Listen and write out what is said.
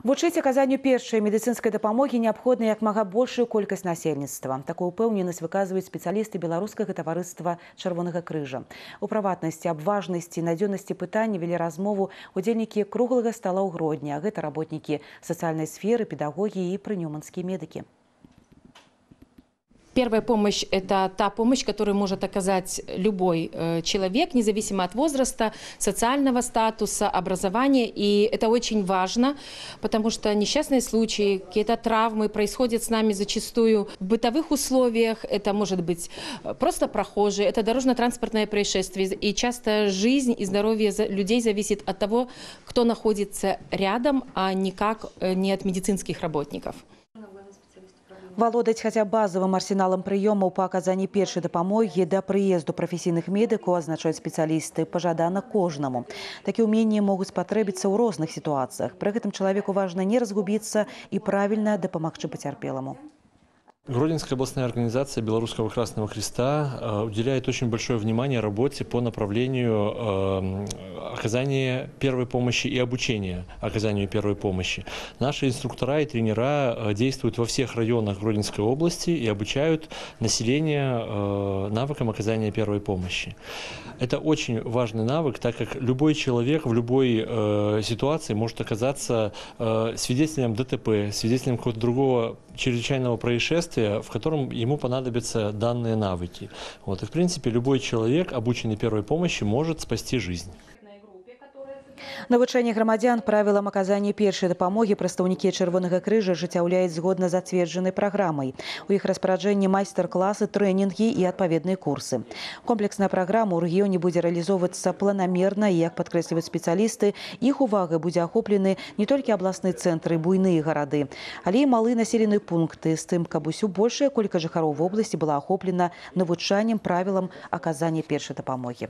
Вучыць аказанню першай медыцынскай дапамогі неабходна як мага большую колькасць насельніцтва. Такую ўпэўненасць выказваюць спецыялісты беларускага таварыства чырвонага крыжа. У прыватнасці аб важнасці надзённасці пытання вялі размову удзельнікі круглага стала ў гродні, а гэта работнікі сацыяльнай сферы, педагогі і прынёманскія медыкі. Первая помощь – это та помощь, которую может оказать любой э, человек, независимо от возраста, социального статуса, образования. И это очень важно, потому что несчастные случаи, какие-то травмы происходят с нами зачастую в бытовых условиях. Это может быть э, просто прохожие, это дорожно-транспортное происшествие. И часто жизнь и здоровье людей зависит от того, кто находится рядом, а никак э, не от медицинских работников. Валодаць хаця базавым арсеналам прыёмаў па аказанні першай дапамогі да прыезду прафесійных медыкаў азначаюць спецыялісты пажадана кожнаму. Такі ўменні могуць спатрэбіцца ў розных сітуацыях. Пры гэтым чалавеку важна не разгубіцца і правільна дапамагчы пацярпеламу. Гродненская областная организация Белорусского Красного Креста э, уделяет очень большое внимание работе по направлению э, оказания первой помощи и обучения оказанию первой помощи. Наши инструктора и тренера э, действуют во всех районах Гродненской области и обучают население навыкам оказания первой помощи. Это очень важный навык, так как любой человек в любой ситуации может оказаться свидетелем ДТП, свидетелем какого-то другого чрезвычайного происшествия, в котором ему понадобятся данные навыки. Вот. И, в принципе, любой человек, обученный первой помощи, может спасти жизнь. Навучанне грамадзян правілам аказання першай дапамогі прадстаўнікі чырвонага крыжа жыццяўляюць згодна з зацверджанай праграмай. У іх распараджэнні майстар-класы, трэнінгі і адпаведныя курсы. Комплексная праграма ў рэгіёне будзе рэалізоўвацца планамерна і, як падкрэсліваюць спецыялісты, іх увага будзе ахоплены не толькі абласныя цэнтры, буйныя гарады, але і малы населеныя пункты з тым, каб усю большая колькасць жыхароў вобласці была ахоплена навучаннем правілам аказання першай дапамогі.